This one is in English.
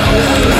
Hell.